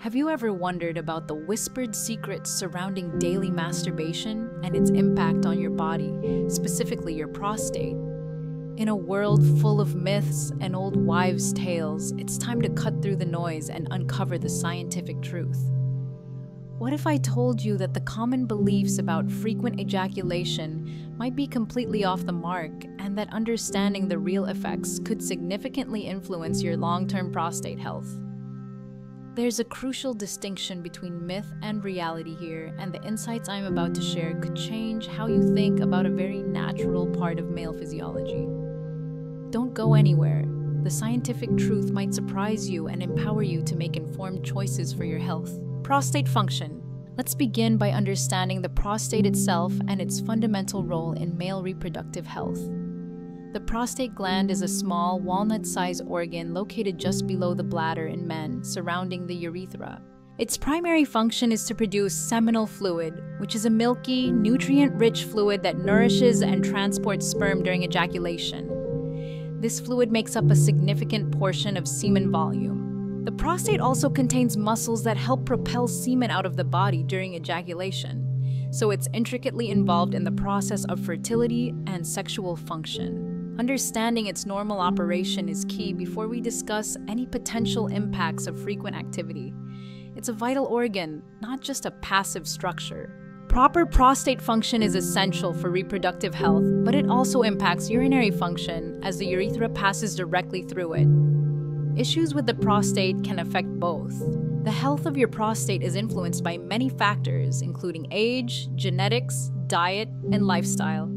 Have you ever wondered about the whispered secrets surrounding daily masturbation and its impact on your body, specifically your prostate? In a world full of myths and old wives' tales, it's time to cut through the noise and uncover the scientific truth. What if I told you that the common beliefs about frequent ejaculation might be completely off the mark and that understanding the real effects could significantly influence your long term prostate health? There's a crucial distinction between myth and reality here, and the insights I'm about to share could change how you think about a very natural part of male physiology. Don't go anywhere. The scientific truth might surprise you and empower you to make informed choices for your health. Prostate function. Let's begin by understanding the prostate itself and its fundamental role in male reproductive health. The prostate gland is a small, walnut sized organ located just below the bladder in men, surrounding the urethra. Its primary function is to produce seminal fluid, which is a milky, nutrient rich fluid that nourishes and transports sperm during ejaculation. This fluid makes up a significant portion of semen volume. The prostate also contains muscles that help propel semen out of the body during ejaculation, so it's intricately involved in the process of fertility and sexual function. Understanding its normal operation is key before we discuss any potential impacts of frequent activity. It's a vital organ, not just a passive structure. Proper prostate function is essential for reproductive health, but it also impacts urinary function as the urethra passes directly through it. Issues with the prostate can affect both. The health of your prostate is influenced by many factors, including age, genetics, diet, and lifestyle.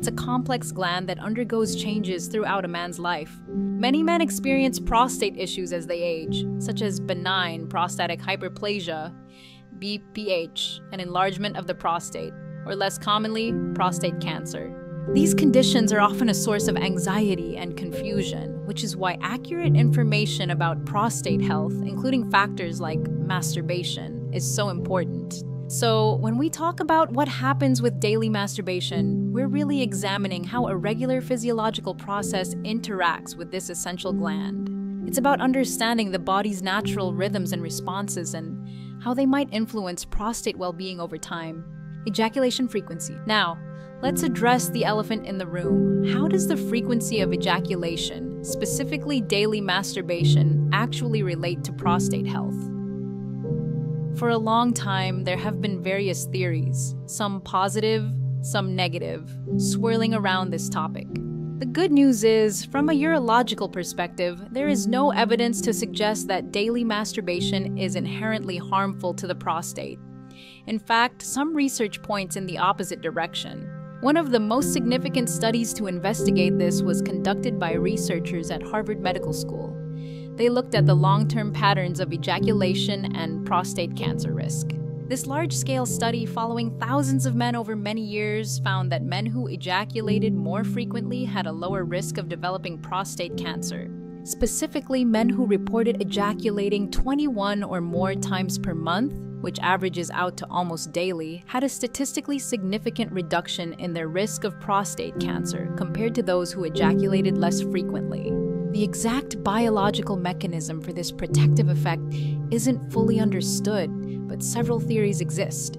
It's a complex gland that undergoes changes throughout a man's life. Many men experience prostate issues as they age, such as benign prostatic hyperplasia, BPH, an enlargement of the prostate, or less commonly, prostate cancer. These conditions are often a source of anxiety and confusion, which is why accurate information about prostate health, including factors like masturbation, is so important. So, when we talk about what happens with daily masturbation, we're really examining how a regular physiological process interacts with this essential gland. It's about understanding the body's natural rhythms and responses and how they might influence prostate well being over time. Ejaculation frequency. Now, let's address the elephant in the room. How does the frequency of ejaculation, specifically daily masturbation, actually relate to prostate health? For a long time, there have been various theories, some positive, some negative, swirling around this topic. The good news is, from a urological perspective, there is no evidence to suggest that daily masturbation is inherently harmful to the prostate. In fact, some research points in the opposite direction. One of the most significant studies to investigate this was conducted by researchers at Harvard Medical School. They looked at the long term patterns of ejaculation and prostate cancer risk. This large scale study, following thousands of men over many years, found that men who ejaculated more frequently had a lower risk of developing prostate cancer. Specifically, men who reported ejaculating 21 or more times per month, which averages out to almost daily, had a statistically significant reduction in their risk of prostate cancer compared to those who ejaculated less frequently. The exact biological mechanism for this protective effect isn't fully understood, but several theories exist.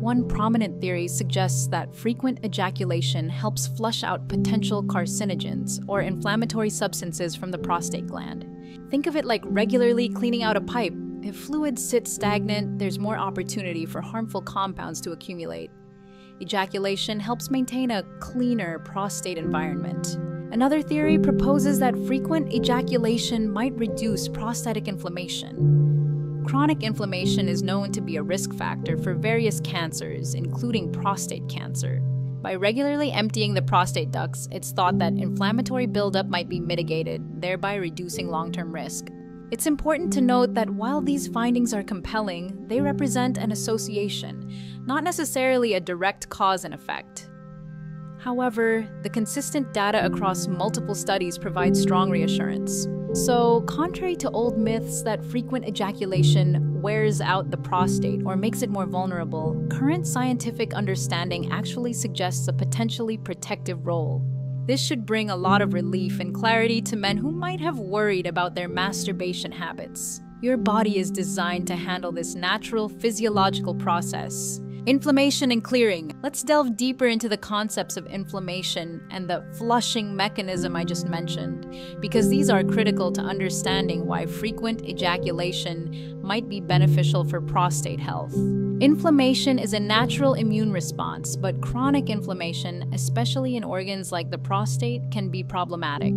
One prominent theory suggests that frequent ejaculation helps flush out potential carcinogens or inflammatory substances from the prostate gland. Think of it like regularly cleaning out a pipe. If fluids sit stagnant, there's more opportunity for harmful compounds to accumulate. Ejaculation helps maintain a cleaner prostate environment. Another theory proposes that frequent ejaculation might reduce prostatic inflammation. Chronic inflammation is known to be a risk factor for various cancers, including prostate cancer. By regularly emptying the prostate ducts, it's thought that inflammatory buildup might be mitigated, thereby reducing long term risk. It's important to note that while these findings are compelling, they represent an association, not necessarily a direct cause and effect. However, the consistent data across multiple studies provides strong reassurance. So, contrary to old myths that frequent ejaculation wears out the prostate or makes it more vulnerable, current scientific understanding actually suggests a potentially protective role. This should bring a lot of relief and clarity to men who might have worried about their masturbation habits. Your body is designed to handle this natural physiological process. Inflammation and clearing. Let's delve deeper into the concepts of inflammation and the flushing mechanism I just mentioned, because these are critical to understanding why frequent ejaculation might be beneficial for prostate health. Inflammation is a natural immune response, but chronic inflammation, especially in organs like the prostate, can be problematic.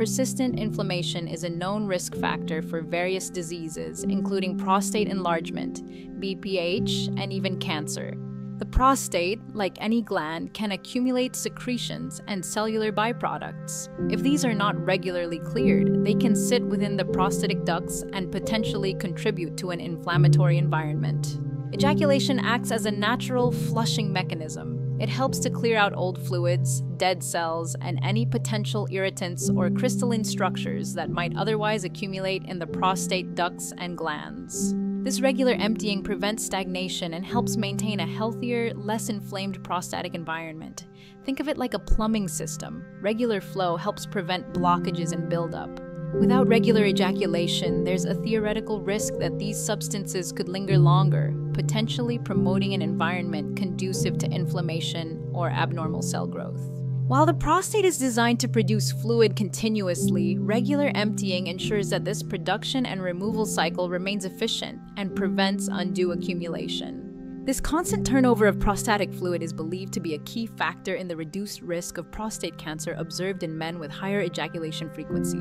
Persistent inflammation is a known risk factor for various diseases, including prostate enlargement, BPH, and even cancer. The prostate, like any gland, can accumulate secretions and cellular byproducts. If these are not regularly cleared, they can sit within the prostatic ducts and potentially contribute to an inflammatory environment. Ejaculation acts as a natural flushing mechanism, it helps to clear out old fluids, dead cells, and any potential irritants or crystalline structures that might otherwise accumulate in the prostate ducts and glands. This regular emptying prevents stagnation and helps maintain a healthier, less inflamed prostatic environment. Think of it like a plumbing system. Regular flow helps prevent blockages and buildup. Without regular ejaculation, there's a theoretical risk that these substances could linger longer, potentially promoting an environment conducive to inflammation or abnormal cell growth. While the prostate is designed to produce fluid continuously, regular emptying ensures that this production and removal cycle remains efficient and prevents undue accumulation. This constant turnover of prostatic fluid is believed to be a key factor in the reduced risk of prostate cancer observed in men with higher ejaculation frequency.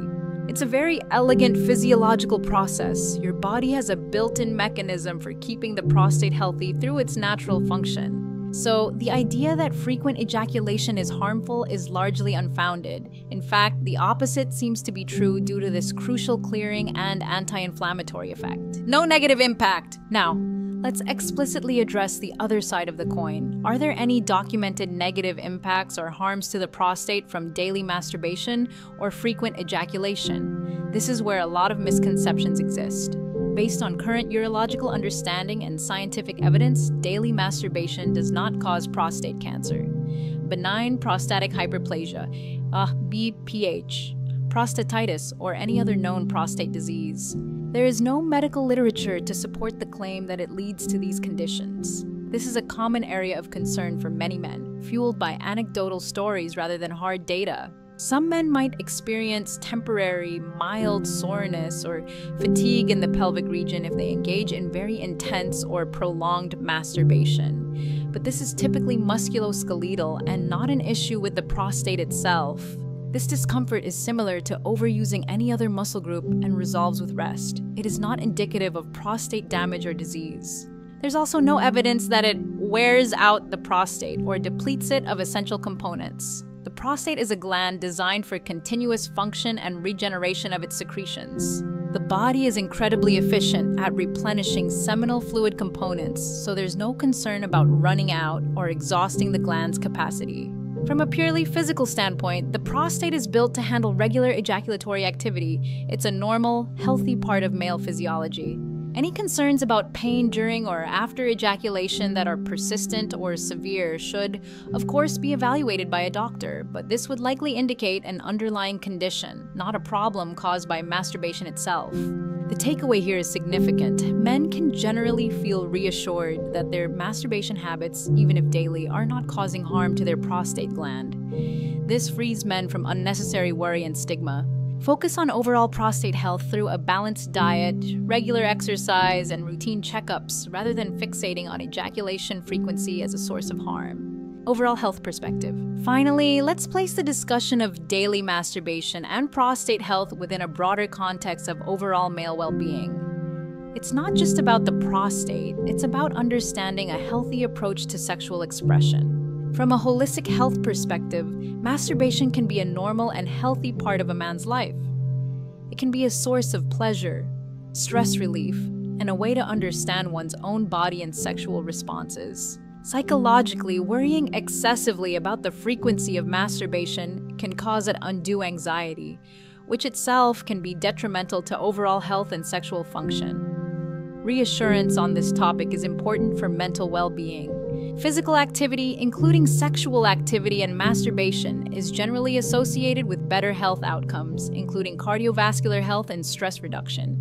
It's a very elegant physiological process. Your body has a built in mechanism for keeping the prostate healthy through its natural function. So, the idea that frequent ejaculation is harmful is largely unfounded. In fact, the opposite seems to be true due to this crucial clearing and anti inflammatory effect. No negative impact! Now, Let's explicitly address the other side of the coin. Are there any documented negative impacts or harms to the prostate from daily masturbation or frequent ejaculation? This is where a lot of misconceptions exist. Based on current urological understanding and scientific evidence, daily masturbation does not cause prostate cancer. Benign prostatic hyperplasia, uh, BPH, prostatitis, or any other known prostate disease. There is no medical literature to support the claim that it leads to these conditions. This is a common area of concern for many men, fueled by anecdotal stories rather than hard data. Some men might experience temporary, mild soreness or fatigue in the pelvic region if they engage in very intense or prolonged masturbation. But this is typically musculoskeletal and not an issue with the prostate itself. This discomfort is similar to overusing any other muscle group and resolves with rest. It is not indicative of prostate damage or disease. There's also no evidence that it wears out the prostate or depletes it of essential components. The prostate is a gland designed for continuous function and regeneration of its secretions. The body is incredibly efficient at replenishing seminal fluid components, so there's no concern about running out or exhausting the gland's capacity. From a purely physical standpoint, the prostate is built to handle regular ejaculatory activity. It's a normal, healthy part of male physiology. Any concerns about pain during or after ejaculation that are persistent or severe should, of course, be evaluated by a doctor, but this would likely indicate an underlying condition, not a problem caused by masturbation itself. The takeaway here is significant. Men can generally feel reassured that their masturbation habits, even if daily, are not causing harm to their prostate gland. This frees men from unnecessary worry and stigma. Focus on overall prostate health through a balanced diet, regular exercise, and routine checkups rather than fixating on ejaculation frequency as a source of harm overall health perspective. Finally, let's place the discussion of daily masturbation and prostate health within a broader context of overall male well being. It's not just about the prostate, it's about understanding a healthy approach to sexual expression. From a holistic health perspective, masturbation can be a normal and healthy part of a man's life. It can be a source of pleasure, stress relief, and a way to understand one's own body and sexual responses. Psychologically, worrying excessively about the frequency of masturbation can cause an undue anxiety, which itself can be detrimental to overall health and sexual function. Reassurance on this topic is important for mental well being. Physical activity, including sexual activity and masturbation, is generally associated with better health outcomes, including cardiovascular health and stress reduction.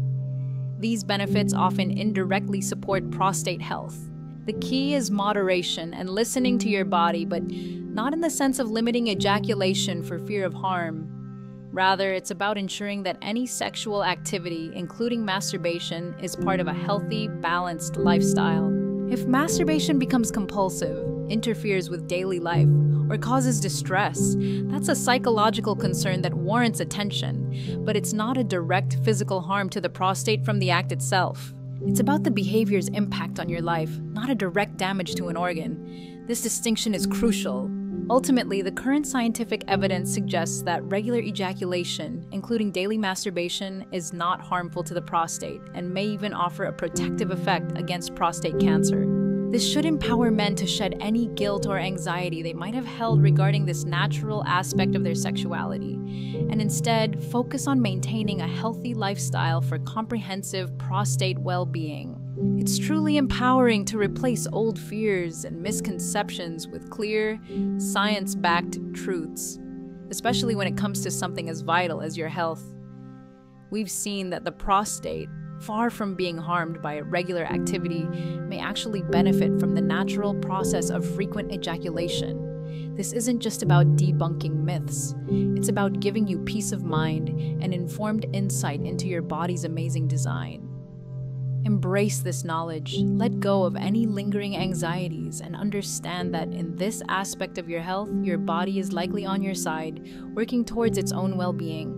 these benefits often indirectly support prostate health. The key is moderation and listening to your body, but not in the sense of limiting ejaculation for fear of harm. Rather, it's about ensuring that any sexual activity, including masturbation, is part of a healthy, balanced lifestyle. If masturbation becomes compulsive, interferes with daily life, or causes distress, that's a psychological concern that warrants attention, but it's not a direct physical harm to the prostate from the act itself. It's about the behavior's impact on your life, not a direct damage to an organ. This distinction is crucial. Ultimately, the current scientific evidence suggests that regular ejaculation, including daily masturbation, is not harmful to the prostate and may even offer a protective effect against prostate cancer. This should empower men to shed any guilt or anxiety they might have held regarding this natural aspect of their sexuality, and instead focus on maintaining a healthy lifestyle for comprehensive prostate well being. It's truly empowering to replace old fears and misconceptions with clear, science backed truths, especially when it comes to something as vital as your health. We've seen that the prostate, far from being harmed by regular activity, may actually benefit from the natural process of frequent ejaculation. This isn't just about debunking myths, it's about giving you peace of mind and informed insight into your body's amazing design. Embrace this knowledge, let go of any lingering anxieties, and understand that in this aspect of your health, your body is likely on your side, working towards its own well being.